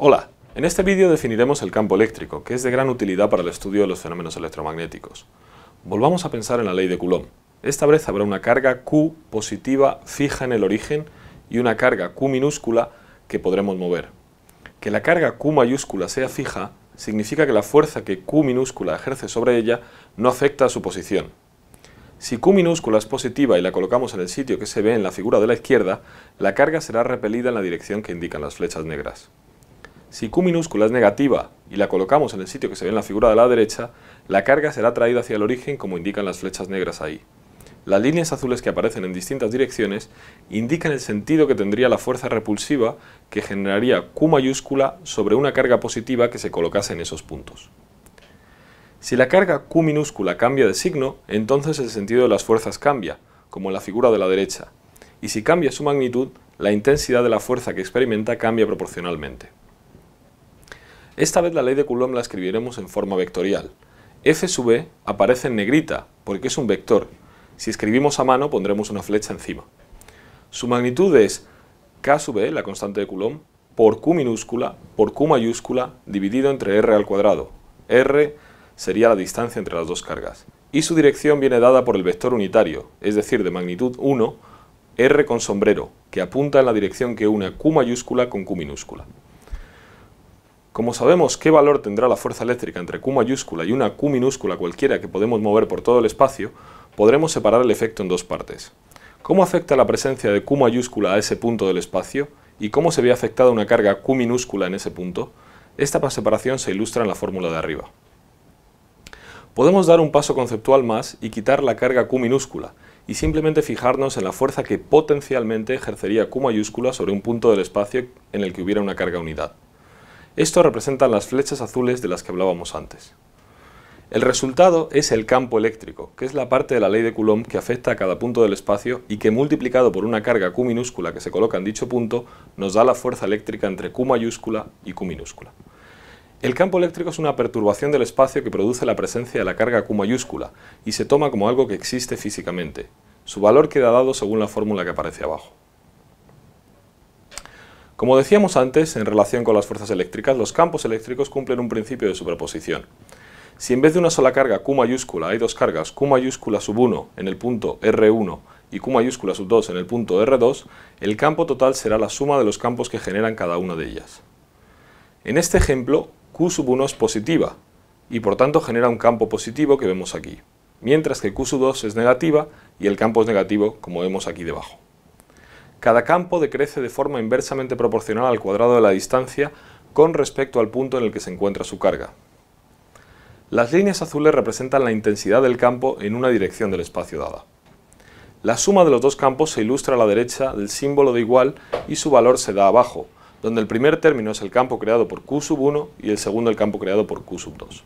Hola, en este vídeo definiremos el campo eléctrico, que es de gran utilidad para el estudio de los fenómenos electromagnéticos. Volvamos a pensar en la ley de Coulomb. Esta vez habrá una carga Q positiva fija en el origen y una carga Q minúscula que podremos mover. Que la carga Q mayúscula sea fija significa que la fuerza que Q minúscula ejerce sobre ella no afecta a su posición. Si Q minúscula es positiva y la colocamos en el sitio que se ve en la figura de la izquierda, la carga será repelida en la dirección que indican las flechas negras. Si Q minúscula es negativa y la colocamos en el sitio que se ve en la figura de la derecha, la carga será traída hacia el origen como indican las flechas negras ahí. Las líneas azules que aparecen en distintas direcciones indican el sentido que tendría la fuerza repulsiva que generaría Q mayúscula sobre una carga positiva que se colocase en esos puntos. Si la carga Q minúscula cambia de signo, entonces el sentido de las fuerzas cambia, como en la figura de la derecha, y si cambia su magnitud, la intensidad de la fuerza que experimenta cambia proporcionalmente. Esta vez la ley de Coulomb la escribiremos en forma vectorial. f sub e aparece en negrita, porque es un vector. Si escribimos a mano pondremos una flecha encima. Su magnitud es k sub e, la constante de Coulomb, por q minúscula por q mayúscula dividido entre r al cuadrado. r sería la distancia entre las dos cargas. Y su dirección viene dada por el vector unitario, es decir, de magnitud 1, r con sombrero, que apunta en la dirección que une q mayúscula con q minúscula. Como sabemos qué valor tendrá la fuerza eléctrica entre Q mayúscula y una Q minúscula cualquiera que podemos mover por todo el espacio, podremos separar el efecto en dos partes. ¿Cómo afecta la presencia de Q mayúscula a ese punto del espacio? ¿Y cómo se ve afectada una carga Q minúscula en ese punto? Esta separación se ilustra en la fórmula de arriba. Podemos dar un paso conceptual más y quitar la carga Q minúscula, y simplemente fijarnos en la fuerza que potencialmente ejercería Q mayúscula sobre un punto del espacio en el que hubiera una carga unidad. Esto representan las flechas azules de las que hablábamos antes. El resultado es el campo eléctrico, que es la parte de la ley de Coulomb que afecta a cada punto del espacio y que multiplicado por una carga Q minúscula que se coloca en dicho punto, nos da la fuerza eléctrica entre Q mayúscula y Q minúscula. El campo eléctrico es una perturbación del espacio que produce la presencia de la carga Q mayúscula y se toma como algo que existe físicamente. Su valor queda dado según la fórmula que aparece abajo. Como decíamos antes, en relación con las fuerzas eléctricas, los campos eléctricos cumplen un principio de superposición. Si en vez de una sola carga Q mayúscula hay dos cargas Q mayúscula sub 1 en el punto R1 y Q mayúscula sub 2 en el punto R2, el campo total será la suma de los campos que generan cada una de ellas. En este ejemplo, Q sub 1 es positiva y por tanto genera un campo positivo que vemos aquí, mientras que Q sub 2 es negativa y el campo es negativo como vemos aquí debajo. Cada campo decrece de forma inversamente proporcional al cuadrado de la distancia con respecto al punto en el que se encuentra su carga. Las líneas azules representan la intensidad del campo en una dirección del espacio dada. La suma de los dos campos se ilustra a la derecha del símbolo de igual y su valor se da abajo, donde el primer término es el campo creado por Q sub 1 y el segundo el campo creado por Q sub 2.